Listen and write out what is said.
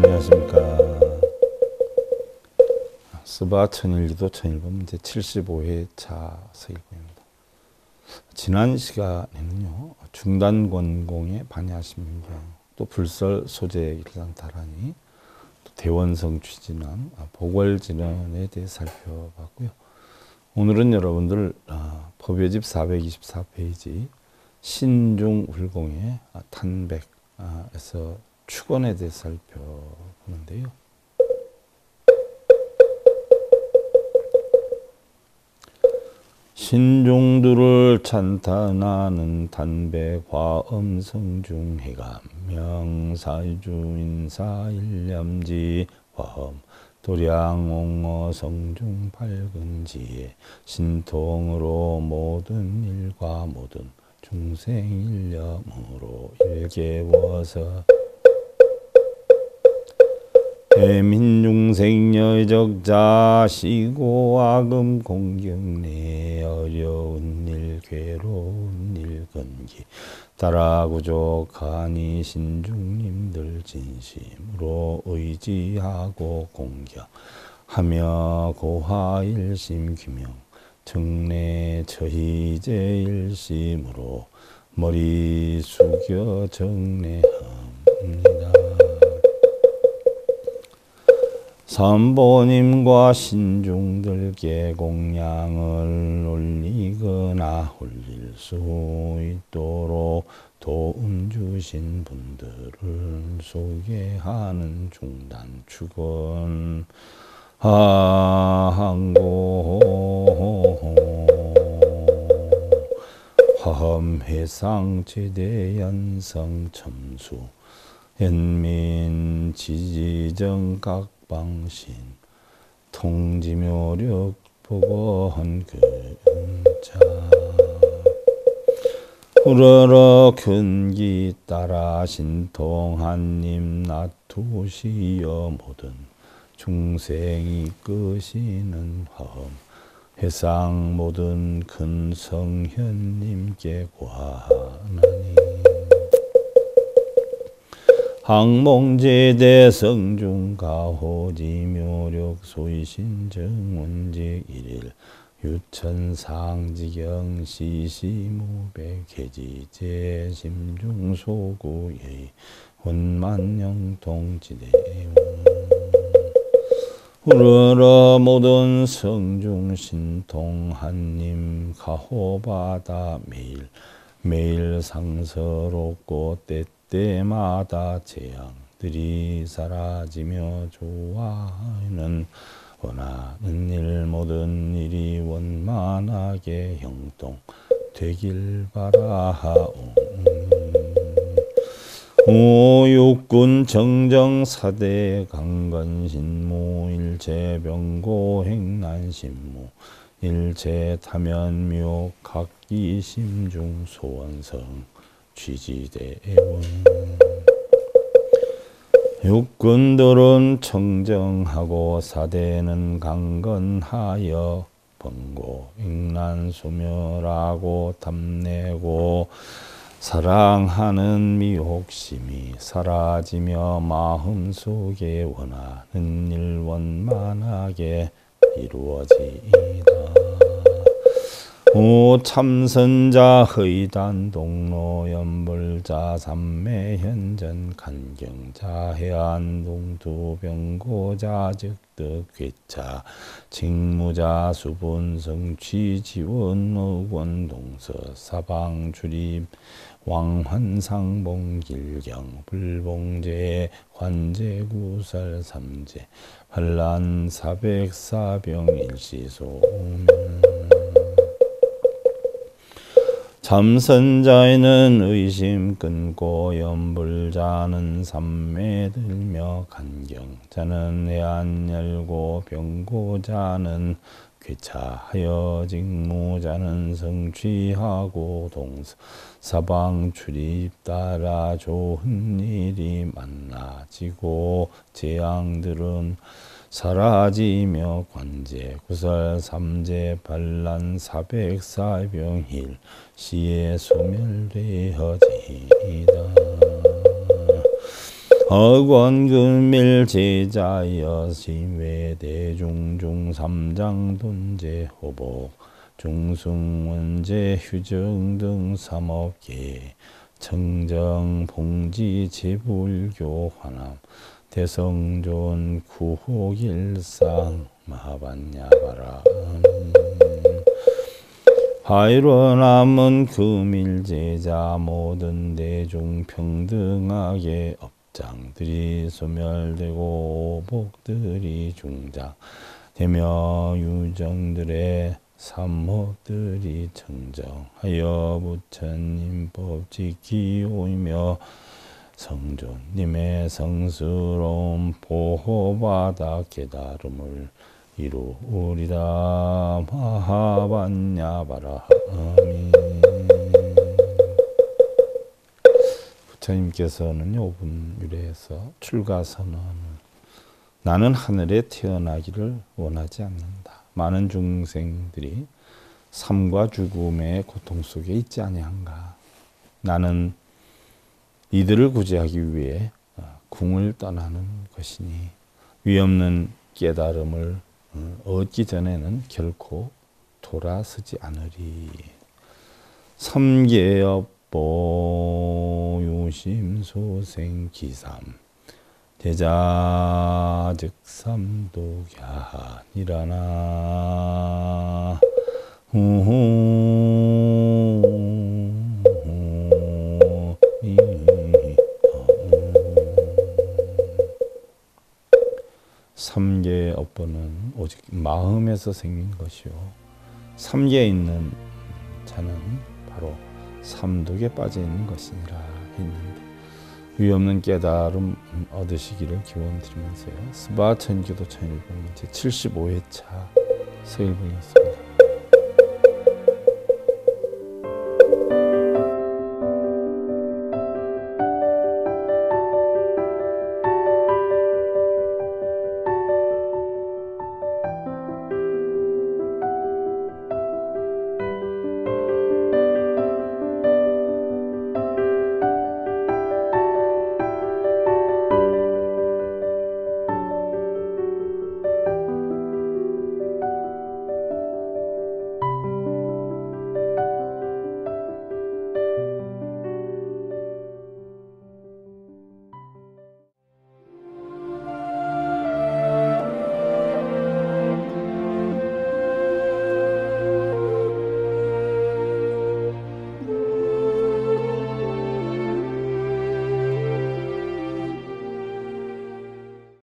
안녕하십니까. 스바 천일기도 천일본 문제 75회 차 서일보입니다. 지난 시간에는요, 중단 권공의 반야신경, 또 불설 소재 일상 다라니, 또 대원성 취진안, 보궐진언에 대해 살펴봤고요. 오늘은 여러분들 어, 법요집 424페이지 신중울공의 탄백에서 축원에 대해 살펴보는데요. 신종들을 찬탄하는 단백화 음성 중해감 명사주인 사일념지 화음 도량옹어 성중 밝은지에 신통으로 모든 일과 모든 중생일념으로 일개워서 대민중생 여적 자시고 악음 공경내 어려운 일 괴로운 일 건기. 따라구족하니 신중님들 진심으로 의지하고 공경하며 고화일심 규명. 정내 처희제 일심으로 머리 숙여 정례합 니다. 선보님과 신중들께 공양을 올리거나 올릴 수 있도록 도움 주신 분들을 소개하는 중단 축은 항고 화엄해상 제대연성 첨수 연민 지지정 각 방신 통지묘력 보고헌 근자. 우러러 근기 따라 신통한님 나투시여 모든 중생이 끄시는 화엄 해상 모든 큰 성현님께 과하나니 항몽제대 성중가호지묘력 소이신정원직 일일 유천상지경 시시무백해지제 심중소구의 원만영통지대원 우러러 모든 성중신통 한님 가호바다 매일 매일 상서롭고 때때 마다 재앙들이 사라지며 좋아하는 원하는 일 모든 일이 원만하게 형통 되길 바라하오. 오육군 정정 사대 강건신무 일체 병고 행난신무 일체 타면묘 각기 심중 소원성 취지대원 육군들은 청정하고 사대는 강건하여 번고 익난 소멸하고 탐내고 사랑하는 미혹심이 사라지며 마음속에 원하는 일 원만하게 이루어지이다. 오 참선자 허이단 동로 연불자 삼매현전 간경자 해안 동 두병고자 즉득 괴차 직무자 수본성 취지원 의원 동서 사방 출입 왕환상봉 길경 불봉제 관제구설 삼제 환란 사백사병 일시소면 참선자에는 의심 끊고 연불자는 삼매 들며 간경자는 해안 열고 병고자는 괴차하여 직무자는 성취하고 동서 사방 출입 따라 좋은 일이 만나지고 재앙들은 사라지며 관제 구설 삼재 반란 사백사병일 시에 소멸되어지이다. 어권금일 제자여 심외대중중 삼장 돈제 호복 중승원제 휴정 등 삼업계 청정 봉지 제불교 환암 대성존 구호일상 마반야바라 하이로 남은 금일제자 모든 대중 평등하게 업장들이 소멸되고 복들이 중장 되며 유정들의 삼호들이 청정하여 부처님 법 지키오이며 성존님의 성스러운 보호받아 깨달음을 이루리다 마하반야바라 부처님께서는 오분 유래에서 출가 선언을 나는 하늘에 태어나기를 원하지 않는다. 많은 중생들이 삶과 죽음의 고통 속에 있지 아니한가. 나는 이들을 구제하기 위해 어, 궁을 떠나는 것이니 위없는 깨달음을 어, 얻기 전에는 결코 돌아서지 않으리. 삼계업보 유심소생 기삼 제자 즉삼도갸니라나 삼계 업보는 오직 마음에서 생긴 것이요. 삼계에 있는 자는 바로 삼독에 빠져 있는 것이니라 했는데 위없는 깨달음 얻으시기를 기원 드리면서요. 스바 천기도 천일봉 제 75회차 서일봉이었습니다.